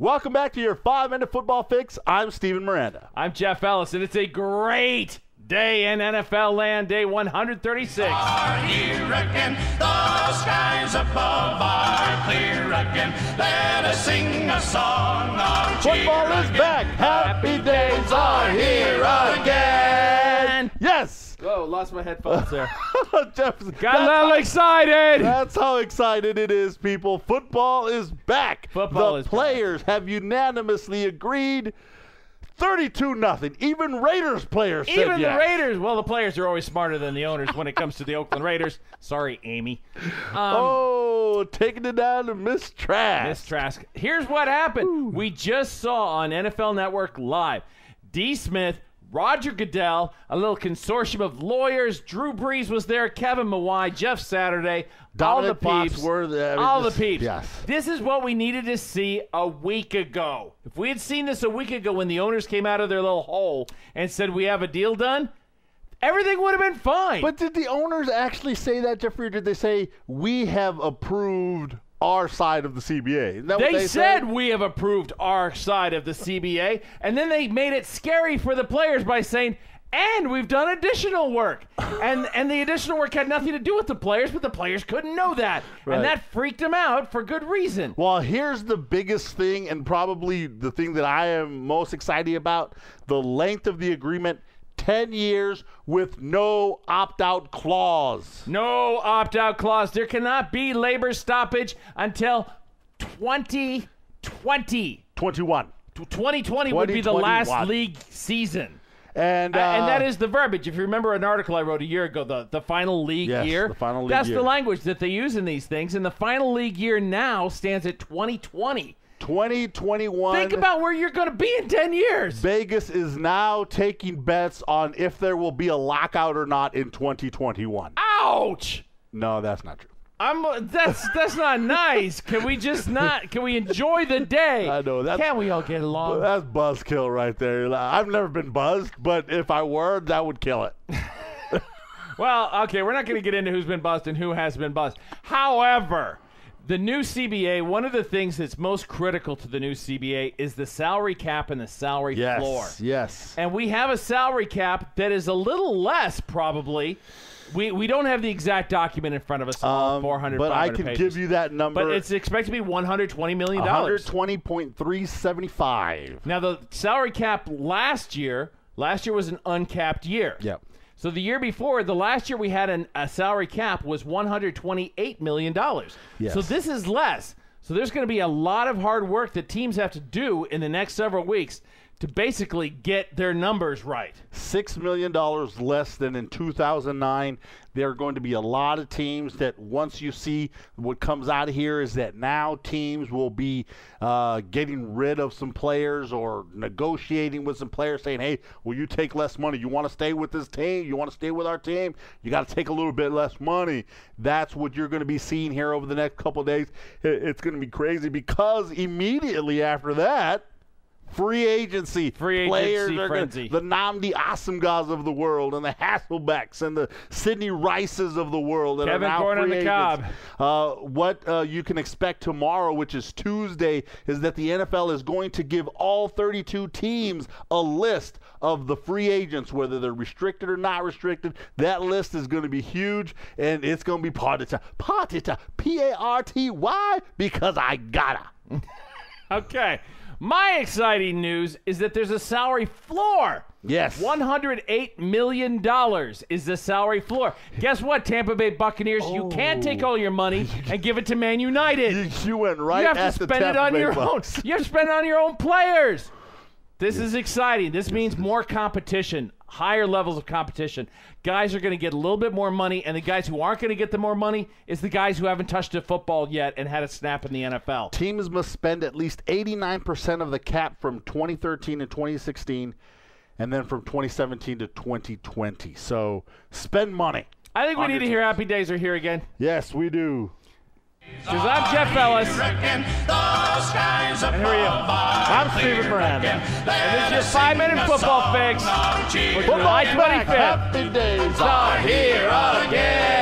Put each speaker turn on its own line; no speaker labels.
Welcome back to your five minute football fix. I'm Steven Miranda.
I'm Jeff Ellis, and it's a great day in NFL land, day 136.
are here again. The skies above are clear again. Let us sing a song of cheer
Football is
again.
back. Happy days are here again. Yes.
Whoa, lost my headphones there.
Jeff,
Got little excited.
That's how excited it is, people. Football is back.
Football
the
is back.
players have unanimously agreed. 32 nothing. Even Raiders players said
Even
yes.
the Raiders, well, the players are always smarter than the owners when it comes to the Oakland Raiders. Sorry, Amy. Um,
Oh, taking it down to Miss Trash.
Miss Trask. Here's what happened. We just saw on NFL Network Live D. Smith, Roger Goodell, a little consortium of lawyers. Drew Brees was there, Kevin Mawae, Jeff Saturday, all the
Dominic
peeps.
were there. I mean,
all the peeps.
yes.
This is what we needed to see a week ago. If we had seen this a week ago when the owners came out of their little hole and said, We have a deal done, everything would have been fine.
But did the owners actually say that, Jeffrey, or did they say, we have approved our side of the CBA? Is that what
They,
they
said we have approved our side of the CBA, and then they made it scary for the players by saying, "And we've done additional work." and and the additional work had nothing to do with the players, but the players couldn't know that,
Right.
and that freaked them out for good reason.
Well, here's the biggest thing, and probably the thing that I am most excited about the length of the agreement 10 years with no opt out clause.
No opt-out clause. There cannot be labor stoppage until 2020.
21.
2020 would be the last league season.
And, uh,
Uh, and that is the verbiage. If you remember an article I wrote a year ago, the, the final league
Yes,
year.
the final league
That's
year.
the language that they use in these things. And the final league year now stands at 2020.
2021.
Think about where you're going to be in 10 years.
Vegas is now taking bets on if there will be a lockout or not in 2021.
Ouch!
No, that's not true.
I'm that's that's not nice. Can we just not? Can we enjoy the day?
I know, that.
Can't we all get along?
That's buzzkill right there. I've never been buzzed, but if I were, that would kill it.
Well, okay, we're not going to get into who's been buzzed and who has been buzzed. However, the new CBA, one of the things that's most critical to the new CBA is the salary cap and the salary
Yes.
floor.
Yes. Yes.
And we have a salary cap that is a little less, probably. We, we don't have the exact document in front of us, all
Um,
400
but I can
pages.
give you that number.
But it's expected to be $120 million.
120.375.
Now, the salary cap last year, last year was an uncapped year.
Yep.
So the year before, the last year we had an, a salary cap was $128 million.
Yes.
So this is less. So there's going to be a lot of hard work that teams have to do in the next several weeks to basically get their numbers right.
Six million dollars less than in 2009. There are going to be a lot of teams that once you see what comes out of here is that now teams will be uh, getting rid of some players or negotiating with some players, saying, "Hey, will you take less money? You want to stay with this team? You want to stay with our team? You got to take a little bit less money." That's what you're going to be seeing here over the next couple days. It's going to be crazy because immediately after that. Free agency.
Free agency
Players are gonna-
frenzy.
the Nnamdi Asomughas of the world and the Hasselbecks and the Sidney Rices of the world. That
Kevin
are now
Corn on the
agents. Uh, what uh, you can expect tomorrow, which is Tuesday, is that the NFL is going to give all 32 teams a list of the free agents, whether they're restricted or not restricted. That list is going to be huge, and it's going to be party time. Party time. P A R T Y, because I gotta.
Okay. My exciting news is that there's a salary floor.
Yes.
$108 million is the salary floor. Guess what, Tampa Bay Buccaneers? You can't oh. take all your money and give it to Man United.
You, went right
you have
at
to
the
spend it
Tampa
on
Bay
your
Bucks.
own. You have to spend it on your own players. This is exciting. This means more competition, higher levels of competition. Guys are going to get a little bit more money, and the guys who aren't going to get the more money is the guys who haven't touched a football yet and had a snap in the NFL.
Teams must spend at least 89% of the cap from 2013 and 2016, and then from 2017 to 2020. So spend money.
I think we need to hear Happy Days are here again.
Yes, we do.
Because I'm Jeff Ellis.
Again, the skies
And who are you?
I'm Steven Miranda.
And this is your five minute football fix.
cheer
July 25th.
Happy days
are here again.